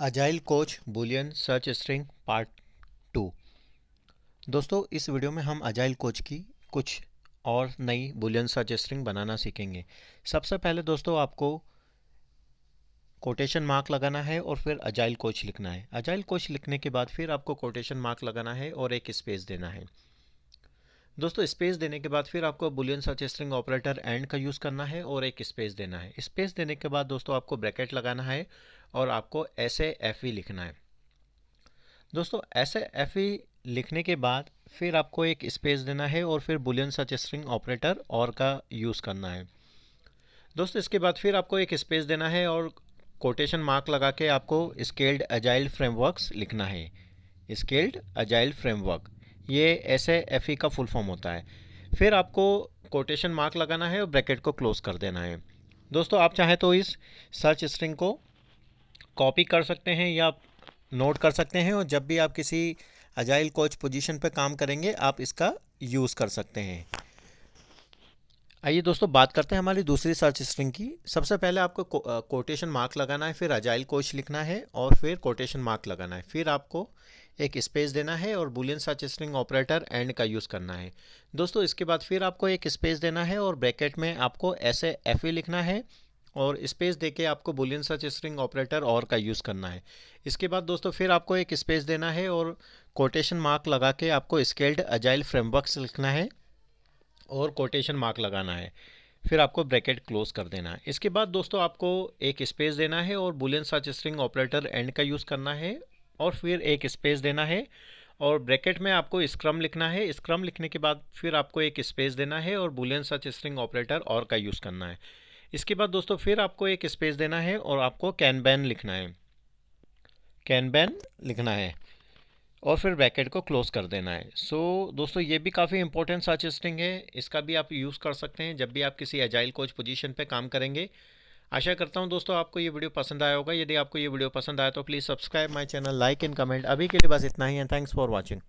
Agile coach boolean search string part two दोस्तों, इस video में हम अजाइल कोच की कुछ और नई बुलियन सर्च स्ट्रिंग बनाना सीखेंगे। सबसे पहले दोस्तों, आपको कोटेशन मार्क लगाना है और फिर अजाइल कोच लिखना है। अजाइल कोच लिखने के बाद फिर आपको कोटेशन मार्क लगाना है और एक स्पेस देना है। दोस्तों स्पेस देने के बाद फिर आपको boolean search string operator and का यूज़ करना है और एक स्पेस देना है। स्पेस देने के बाद दोस्तों, आपको ब्रैकेट लगाना है और आपको ऐसे एफ़ ई लिखना है। दोस्तों, ऐसे एफ़ ई लिखने के बाद फिर आपको एक स्पेस देना है और फिर बुलियन सर्च स्ट्रिंग ऑपरेटर और का यूज़ करना है। दोस्तों, इसके बाद फिर आपको एक स्पेस देना है और कोटेशन मार्क लगा के आपको स्केल्ड अजाइल फ्रेमवर्क्स लिखना है। स्केल्ड अजाइल फ्रेमवर्क ये ऐसे एफ़ ई का फुल फॉर्म होता है। फिर आपको कोटेशन मार्क लगाना है और ब्रैकेट को क्लोज कर देना है। दोस्तों, आप चाहें तो इस सर्च स्ट्रिंग को कॉपी कर सकते हैं या नोट कर सकते हैं और जब भी आप किसी अजाइल कोच पोजीशन पर काम करेंगे, आप इसका यूज़ कर सकते हैं। आइए दोस्तों, बात करते हैं हमारी दूसरी सर्च स्ट्रिंग की। सबसे पहले आपको कोटेशन मार्क लगाना है, फिर अजाइल कोच लिखना है और फिर कोटेशन मार्क लगाना है। फिर आपको एक स्पेस देना है और boolean search string operator and का यूज़ करना है। दोस्तों, इसके बाद फिर आपको एक स्पेस देना है और ब्रैकेट में आपको ऐसे एफ़ लिखना है और स्पेस देके आपको बुलियन सर्च स्ट्रिंग ऑपरेटर और का यूज़ करना है। इसके बाद दोस्तों, फिर आपको एक स्पेस देना है और कोटेशन मार्क लगा के आपको स्केल्ड अजाइल फ्रेमवर्क्स लिखना है और कोटेशन मार्क लगाना है। फिर आपको ब्रैकेट क्लोज कर देना है। इसके बाद दोस्तों, आपको एक स्पेस देना है और boolean search string operator and का यूज़ करना है और फिर एक स्पेस देना है और ब्रैकेट में आपको स्क्रम लिखना है। स्क्रम लिखने के बाद फिर आपको एक स्पेस देना है और बुलियन सर्च स्ट्रिंग ऑपरेटर और का यूज़ करना है। इसके बाद दोस्तों फिर आपको एक स्पेस देना है और आपको कैन बैन लिखना है। कैन बैन लिखना है और फिर ब्रैकेट को क्लोज कर देना है। सो so, दोस्तों ये भी काफ़ी इंपॉर्टेंट सर्च स्ट्रिंग है। इसका भी आप यूज़ कर सकते हैं जब भी आप किसी एजाइल कोच पोजीशन पे काम करेंगे। आशा करता हूँ दोस्तों आपको ये वीडियो पसंद आया होगा। यदि आपको ये वीडियो पसंद आया तो please subscribe my channel like and comment अभी के लिए बस इतना ही है थैंक्स फॉर वॉचिंग